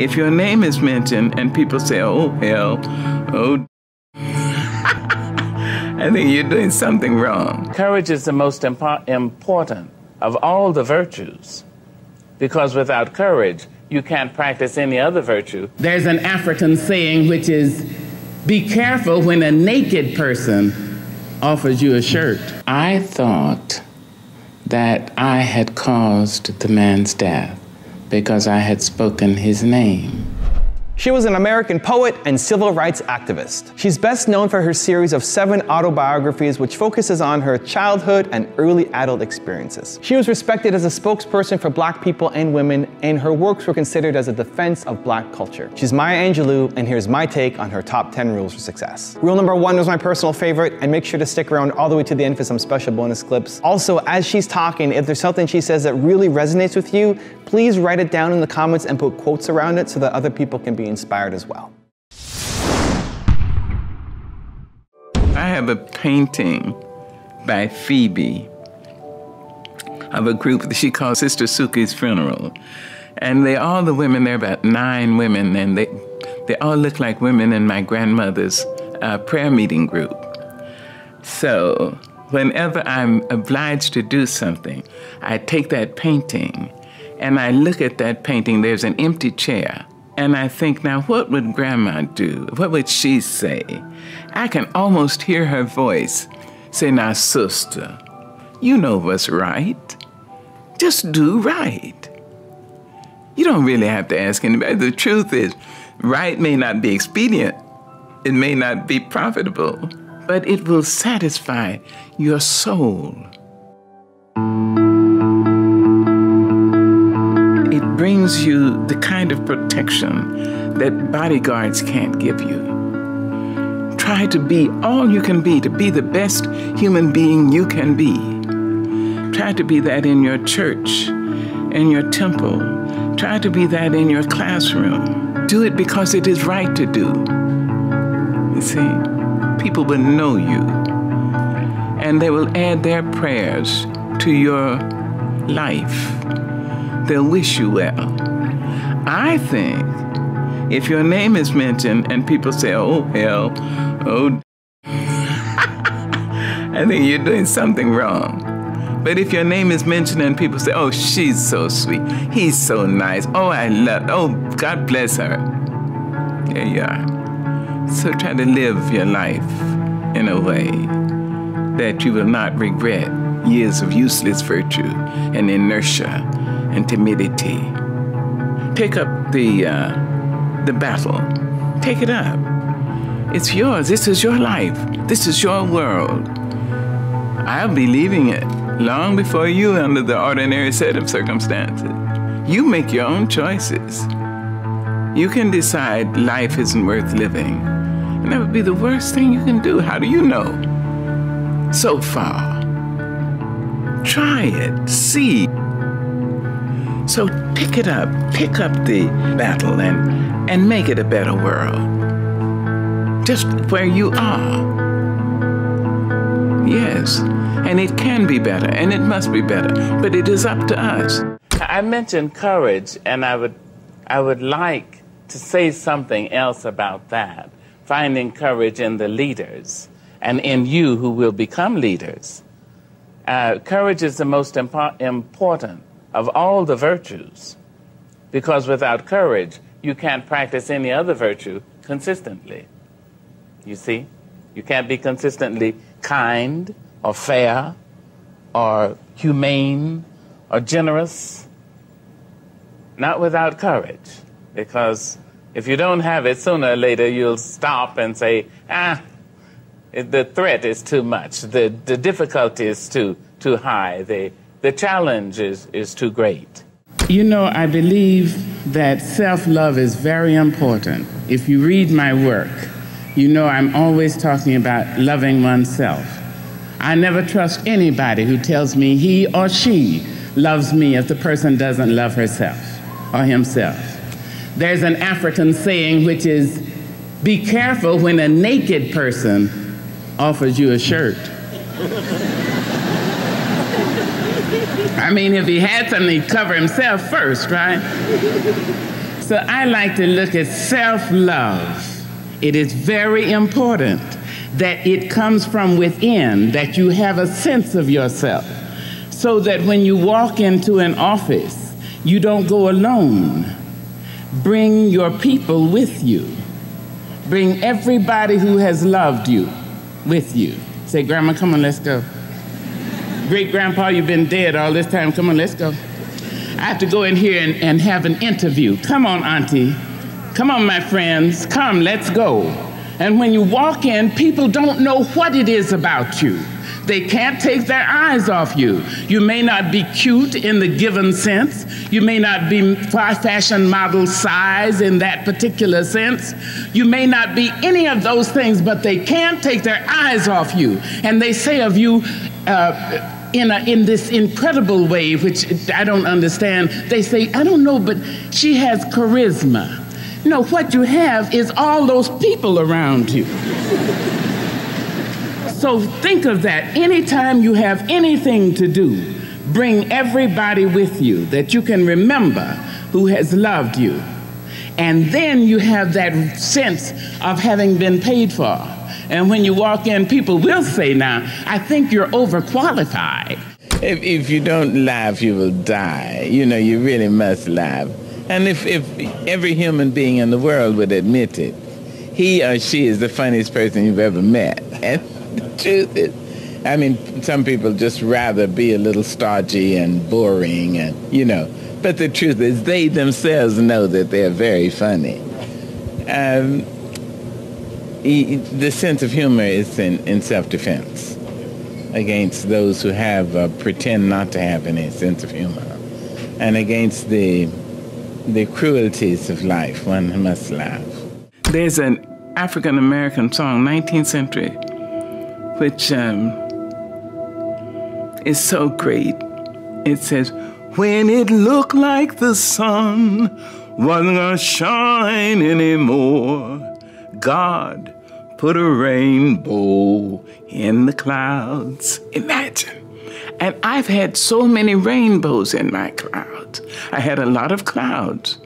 If your name is mentioned and people say, oh, hell, oh, I think you're doing something wrong. Courage is the most impo- important of all the virtues because without courage, you can't practice any other virtue. There's an African saying which is be careful when a naked person offers you a shirt. I thought that I had caused the man's death because I had spoken his name. She was an American poet and civil rights activist. She's best known for her series of seven autobiographies which focuses on her childhood and early adult experiences. She was respected as a spokesperson for black people and women, and her works were considered as a defense of black culture. She's Maya Angelou, and here's my take on her top 10 rules for success. Rule number one was my personal favorite, and make sure to stick around all the way to the end for some special bonus clips. Also, as she's talking, if there's something she says that really resonates with you, please write it down in the comments and put quotes around it so that other people can be inspired as well. I have a painting by Phoebe of a group that she calls Sister Suki's Funeral. And they all the women, there are about nine women, and they, they all look like women in my grandmother's uh, prayer meeting group. So whenever I'm obliged to do something, I take that painting and I look at that painting. There's an empty chair. And I think, now what would grandma do? What would she say? I can almost hear her voice say, Now, sister, you know what's right. Just do right. You don't really have to ask anybody. The truth is, right may not be expedient, it may not be profitable, but it will satisfy your soul. Brings you the kind of protection that bodyguards can't give you. Try to be all you can be, to be the best human being you can be. Try to be that in your church, in your temple. Try to be that in your classroom. Do it because it is right to do. You see, people will know you, and they will add their prayers to your life they'll wish you well. I think if your name is mentioned and people say, oh, hell, oh, I think you're doing something wrong. But if your name is mentioned and people say, oh, she's so sweet, he's so nice, oh, I love, oh, God bless her. There you are. So try to live your life in a way that you will not regret years of useless virtue and inertia and timidity. Take up the, uh, the battle. Take it up. It's yours. This is your life. This is your world. I'll be leaving it long before you under the ordinary set of circumstances. You make your own choices. You can decide life isn't worth living. And that would be the worst thing you can do. How do you know? So far. Try it. See. So pick it up, pick up the battle and, and make it a better world. Just where you are. Yes, and it can be better, and it must be better, but it is up to us. I mentioned courage, and I would, I would like to say something else about that. Finding courage in the leaders and in you who will become leaders. Uh, courage is the most impo- important of all the virtues. Because without courage, you can't practice any other virtue consistently. You see? You can't be consistently kind or fair or humane or generous. Not without courage. Because if you don't have it, sooner or later you'll stop and say, ah, the threat is too much, the, the difficulty is too, too high, the, the challenge is, is too great. You know, I believe that self love is very important. If you read my work, you know I'm always talking about loving oneself. I never trust anybody who tells me he or she loves me if the person doesn't love herself or himself. There's an African saying which is be careful when a naked person offers you a shirt. I mean, if he had something, he'd cover himself first, right? So I like to look at self love. It is very important that it comes from within, that you have a sense of yourself, so that when you walk into an office, you don't go alone. Bring your people with you. Bring everybody who has loved you with you. Say, Grandma, come on, let's go. Great grandpa, you've been dead all this time. Come on, let's go. I have to go in here and, and have an interview. Come on, Auntie. Come on, my friends. Come, let's go. And when you walk in, people don't know what it is about you. They can't take their eyes off you. You may not be cute in the given sense. You may not be fashion model size in that particular sense. You may not be any of those things, but they can't take their eyes off you. And they say of you, uh, in, a, in this incredible way, which I don't understand. They say, I don't know, but she has charisma. No, what you have is all those people around you. so think of that. Anytime you have anything to do, bring everybody with you that you can remember who has loved you. And then you have that sense of having been paid for. And when you walk in, people will say, Now, I think you're overqualified. If, if you don't laugh, you will die. You know, you really must laugh. And if, if every human being in the world would admit it, he or she is the funniest person you've ever met. And the truth is, I mean, some people just rather be a little stodgy and boring and, you know. But the truth is, they themselves know that they're very funny. Um, he, the sense of humor is in, in self-defense against those who have uh, pretend not to have any sense of humor and against the the cruelties of life one must laugh. There's an african american song 19th century which um, is so great. It says when it looked like the sun wasn't gonna shine anymore God put a rainbow in the clouds. Imagine. And I've had so many rainbows in my clouds. I had a lot of clouds.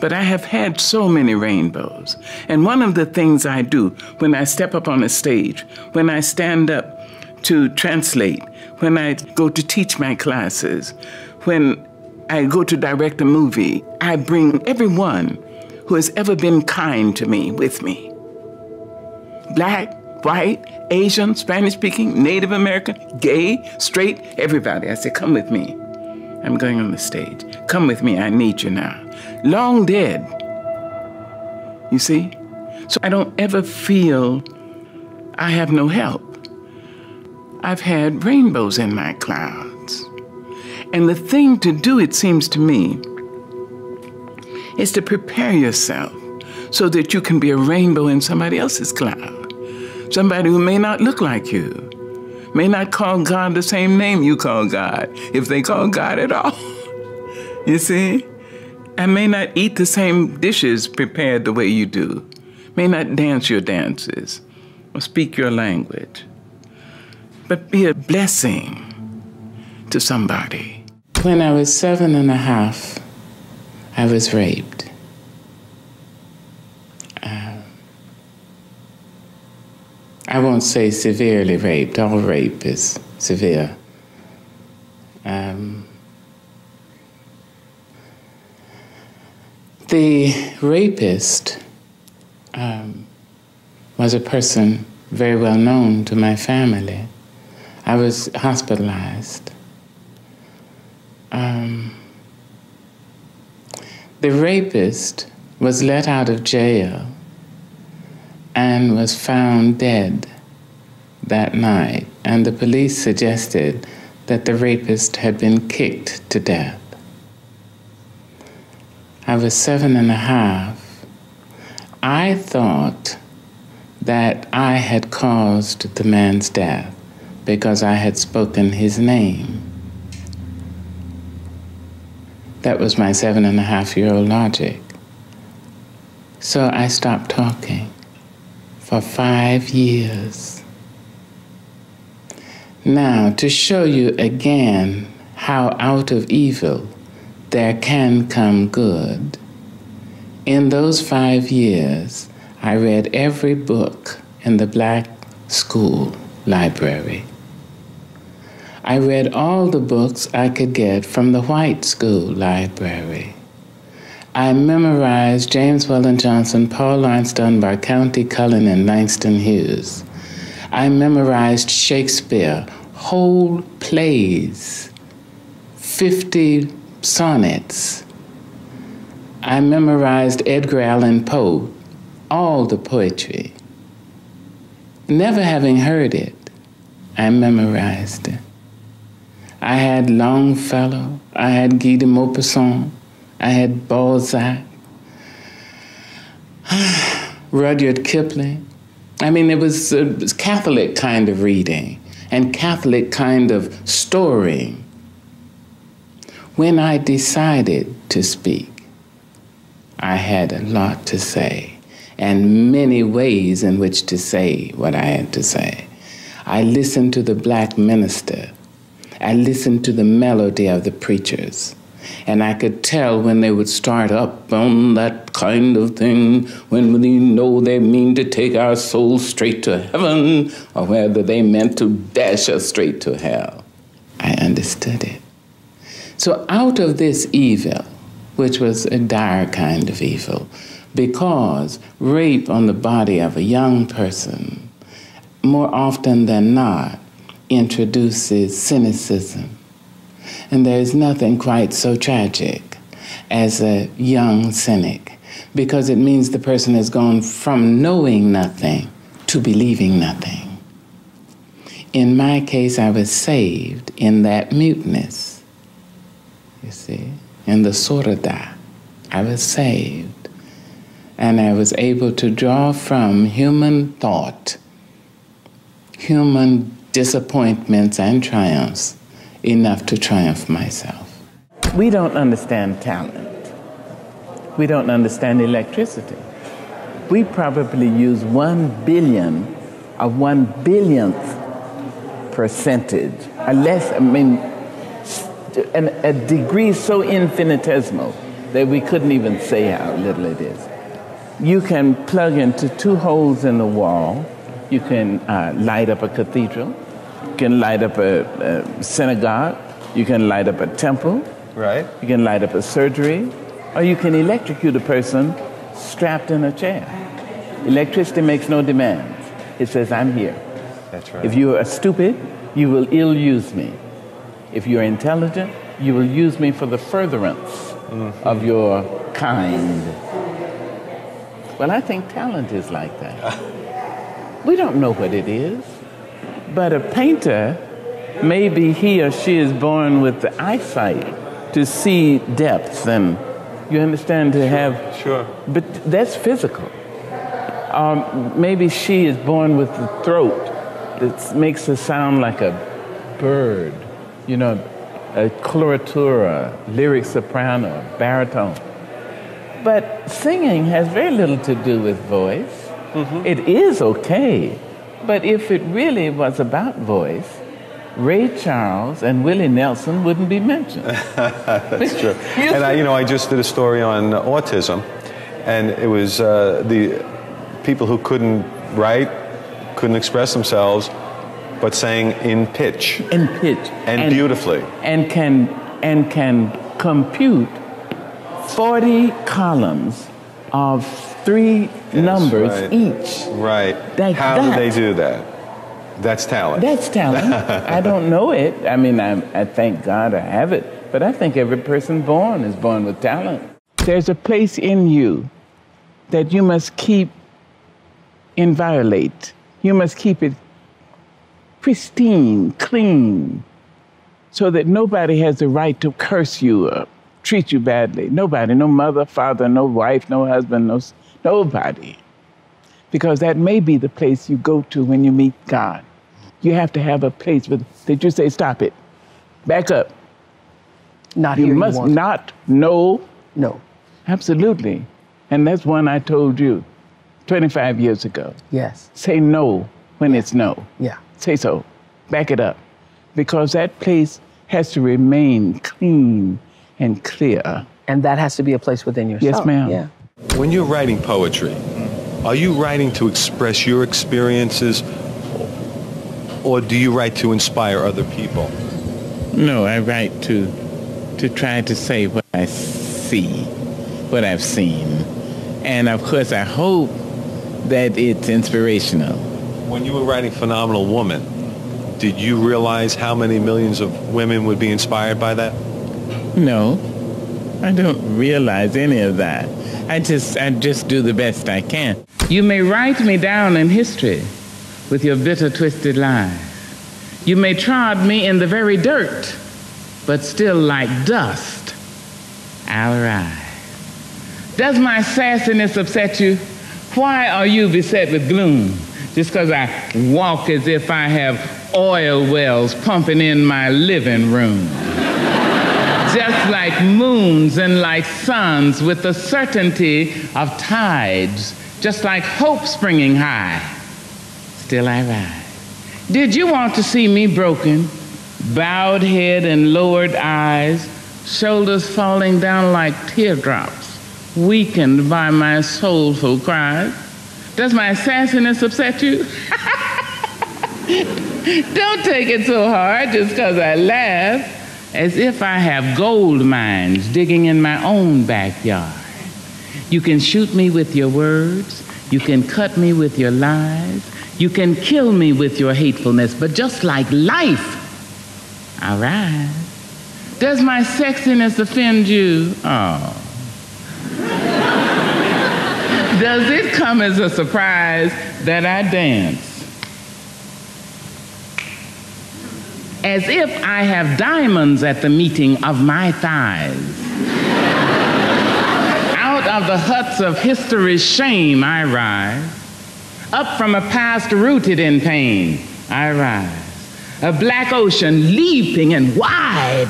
But I have had so many rainbows. And one of the things I do when I step up on a stage, when I stand up to translate, when I go to teach my classes, when I go to direct a movie, I bring everyone who has ever been kind to me with me. Black, white, Asian, Spanish speaking, Native American, gay, straight, everybody. I say, come with me. I'm going on the stage. Come with me, I need you now. Long dead. You see? So I don't ever feel I have no help. I've had rainbows in my clouds. And the thing to do, it seems to me, is to prepare yourself so that you can be a rainbow in somebody else's cloud. Somebody who may not look like you, may not call God the same name you call God, if they call God at all. you see? And may not eat the same dishes prepared the way you do, may not dance your dances or speak your language, but be a blessing to somebody. When I was seven and a half, I was raped. Um, I won't say severely raped, all rape is severe. Um, the rapist um, was a person very well known to my family. I was hospitalized. Um, the rapist was let out of jail and was found dead that night, and the police suggested that the rapist had been kicked to death. I was seven and a half. I thought that I had caused the man's death because I had spoken his name. That was my seven and a half year old logic. So I stopped talking for five years. Now, to show you again how out of evil there can come good. In those five years, I read every book in the black school library. I read all the books I could get from the white school library. I memorized James Weldon Johnson, Paul Laurence Dunbar, Countee Cullen, and Langston Hughes. I memorized Shakespeare, whole plays, 50 sonnets. I memorized Edgar Allan Poe, all the poetry. Never having heard it, I memorized it. I had Longfellow, I had Guy de Maupassant, I had Balzac, Rudyard Kipling. I mean, it was a Catholic kind of reading and Catholic kind of story. When I decided to speak, I had a lot to say and many ways in which to say what I had to say. I listened to the black minister I listened to the melody of the preachers. And I could tell when they would start up on that kind of thing, when we know they mean to take our souls straight to heaven, or whether they meant to dash us straight to hell. I understood it. So, out of this evil, which was a dire kind of evil, because rape on the body of a young person, more often than not, introduces cynicism. And there is nothing quite so tragic as a young cynic because it means the person has gone from knowing nothing to believing nothing. In my case, I was saved in that muteness. You see, in the surada, I was saved. And I was able to draw from human thought, human disappointments and triumphs enough to triumph myself. We don't understand talent. We don't understand electricity. We probably use one billion of one billionth percentage, a less, I mean, an, a degree so infinitesimal that we couldn't even say how little it is. You can plug into two holes in the wall. You can uh, light up a cathedral. You can light up a, a synagogue. You can light up a temple. Right. You can light up a surgery. Or you can electrocute a person strapped in a chair. Electricity makes no demands. It says, I'm here. That's right. If you are stupid, you will ill use me. If you're intelligent, you will use me for the furtherance mm-hmm. of your kind. Well, I think talent is like that. we don't know what it is. But a painter, maybe he or she is born with the eyesight to see depth and you understand to have sure. But that's physical. Um, maybe she is born with the throat. That makes her sound like a bird you know a coloratura lyric soprano baritone. But singing has very little to do with voice. Mm-hmm. it is okay but if it really was about voice, Ray Charles and Willie Nelson wouldn't be mentioned. That's true. and I, you know, I just did a story on autism, and it was uh, the people who couldn't write, couldn't express themselves, but sang in pitch. In pitch. And, and beautifully. And can and can compute 40 columns of three numbers right. each. Right. Like How that. do they do that? That's talent. That's talent. I don't know it. I mean, I, I thank God I have it, but I think every person born is born with talent. There's a place in you that you must keep inviolate. You must keep it pristine, clean, so that nobody has the right to curse you or treat you badly. Nobody, no mother, father, no wife, no husband, no nobody. Because that may be the place you go to when you meet God. You have to have a place where that you say, stop it, back up. Not you must you not know. No. Absolutely. And that's one I told you 25 years ago. Yes. Say no when it's no. Yeah. Say so. Back it up. Because that place has to remain clean and clear. And that has to be a place within yourself. Yes, ma'am. Yeah. When you're writing poetry, are you writing to express your experiences or do you write to inspire other people? No, I write to to try to say what I see, what I've seen. And of course I hope that it's inspirational. When you were writing Phenomenal Woman, did you realize how many millions of women would be inspired by that? No, I don't realize any of that. I just, I just do the best I can. You may write me down in history with your bitter, twisted lies. You may trod me in the very dirt, but still like dust, I'll rise. Does my sassiness upset you? Why are you beset with gloom? Just because I walk as if I have oil wells pumping in my living room. Just like moons and like suns with the certainty of tides, just like hope springing high, still I rise. Did you want to see me broken, bowed head and lowered eyes, shoulders falling down like teardrops, weakened by my soulful cries? Does my sassiness upset you? Don't take it so hard just because I laugh, as if I have gold mines digging in my own backyard. You can shoot me with your words, you can cut me with your lies, you can kill me with your hatefulness, but just like life, I rise. Does my sexiness offend you? Oh. Does it come as a surprise that I dance? As if I have diamonds at the meeting of my thighs. Out of the huts of history's shame I rise. Up from a past rooted in pain I rise. A black ocean leaping and wide,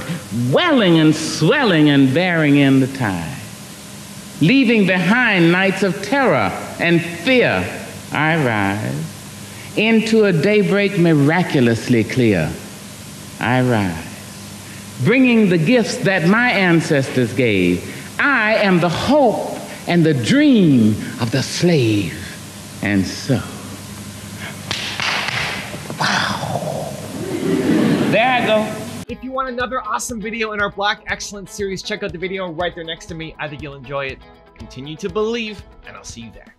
welling and swelling and bearing in the tide leaving behind nights of terror and fear, I rise. Into a daybreak miraculously clear, I rise. Bringing the gifts that my ancestors gave, I am the hope and the dream of the slave. And so, wow. There I go. If you want another awesome video in our Black Excellence series, check out the video right there next to me. I think you'll enjoy it. Continue to believe, and I'll see you there.